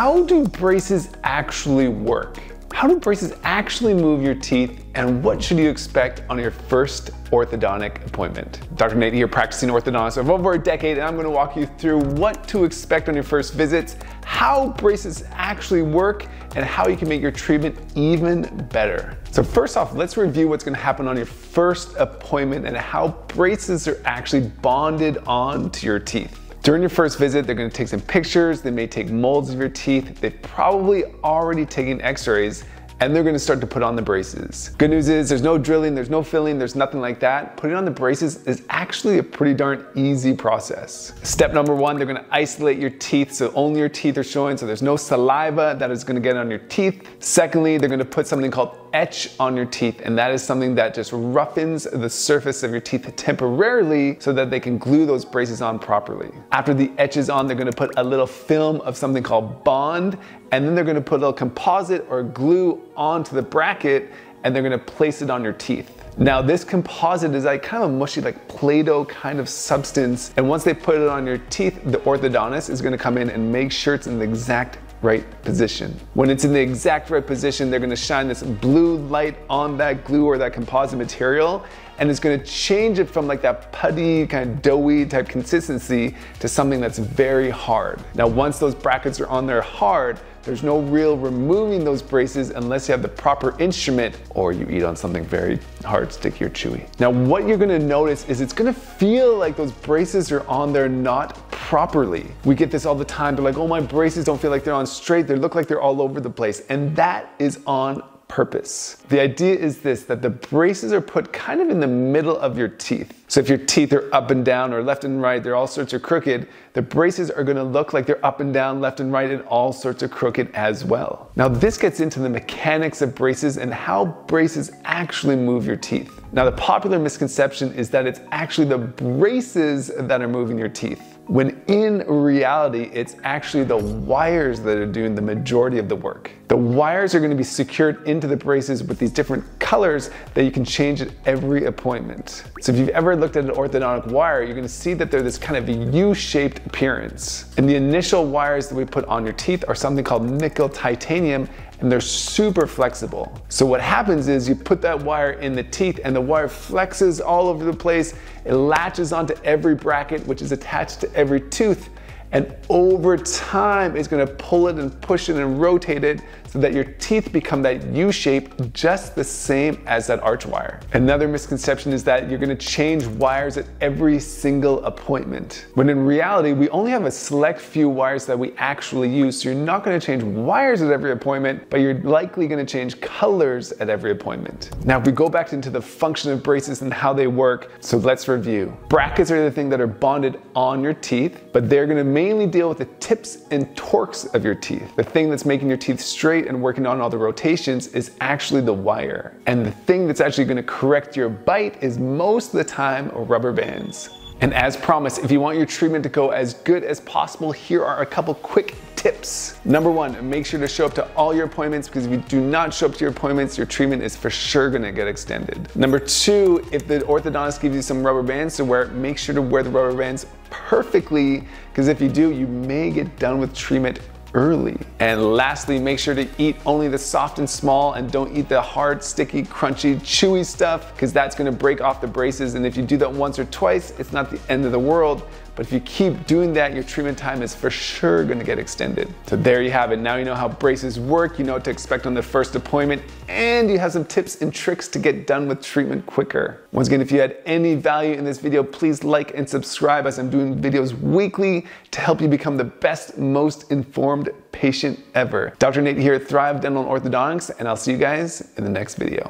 how do braces actually work? How do braces actually move your teeth and what should you expect on your first orthodontic appointment? Dr. Nate here, practicing orthodontist for over a decade, and I'm gonna walk you through what to expect on your first visits, how braces actually work, and how you can make your treatment even better. So first off, let's review what's gonna happen on your first appointment and how braces are actually bonded onto your teeth. During your first visit, they're gonna take some pictures, they may take molds of your teeth, they've probably already taken x-rays, and they're gonna start to put on the braces. Good news is there's no drilling, there's no filling, there's nothing like that. Putting on the braces is actually a pretty darn easy process. Step number one, they're gonna isolate your teeth so only your teeth are showing so there's no saliva that is gonna get on your teeth. Secondly, they're gonna put something called etch on your teeth and that is something that just roughens the surface of your teeth temporarily so that they can glue those braces on properly. After the etch is on, they're gonna put a little film of something called bond and then they're gonna put a composite or glue onto the bracket and they're gonna place it on your teeth. Now this composite is like kind of a mushy like Play-Doh kind of substance and once they put it on your teeth, the orthodontist is gonna come in and make sure it's in the exact right position. When it's in the exact right position, they're gonna shine this blue light on that glue or that composite material and it's gonna change it from like that putty kind of doughy type consistency to something that's very hard. Now once those brackets are on there hard, there's no real removing those braces unless you have the proper instrument or you eat on something very hard, sticky or chewy. Now what you're gonna notice is it's gonna feel like those braces are on there not properly. We get this all the time. They're like, oh, my braces don't feel like they're on straight. They look like they're all over the place. And that is on purpose. The idea is this, that the braces are put kind of in the middle of your teeth. So if your teeth are up and down or left and right, they're all sorts of crooked, the braces are gonna look like they're up and down, left and right, and all sorts of crooked as well. Now this gets into the mechanics of braces and how braces actually move your teeth. Now the popular misconception is that it's actually the braces that are moving your teeth when in reality, it's actually the wires that are doing the majority of the work. The wires are gonna be secured into the braces with these different colors that you can change at every appointment. So if you've ever looked at an orthodontic wire, you're gonna see that they're this kind of U-shaped appearance. And the initial wires that we put on your teeth are something called nickel titanium, and they're super flexible. So what happens is you put that wire in the teeth and the wire flexes all over the place. It latches onto every bracket, which is attached to every tooth. And over time, it's gonna pull it and push it and rotate it so that your teeth become that U shape just the same as that arch wire. Another misconception is that you're gonna change wires at every single appointment. When in reality, we only have a select few wires that we actually use, so you're not gonna change wires at every appointment, but you're likely gonna change colors at every appointment. Now, if we go back into the function of braces and how they work, so let's review. Brackets are the thing that are bonded on your teeth, but they're gonna mainly deal with the tips and torques of your teeth, the thing that's making your teeth straight and working on all the rotations is actually the wire. And the thing that's actually gonna correct your bite is most of the time rubber bands. And as promised, if you want your treatment to go as good as possible, here are a couple quick tips. Number one, make sure to show up to all your appointments because if you do not show up to your appointments, your treatment is for sure gonna get extended. Number two, if the orthodontist gives you some rubber bands to wear, make sure to wear the rubber bands perfectly because if you do, you may get done with treatment early. And lastly, make sure to eat only the soft and small and don't eat the hard, sticky, crunchy, chewy stuff because that's gonna break off the braces. And if you do that once or twice, it's not the end of the world. But if you keep doing that, your treatment time is for sure gonna get extended. So there you have it. Now you know how braces work, you know what to expect on the first appointment, and you have some tips and tricks to get done with treatment quicker. Once again, if you had any value in this video, please like and subscribe as I'm doing videos weekly to help you become the best, most informed patient ever. Dr. Nate here at Thrive Dental and Orthodontics, and I'll see you guys in the next video.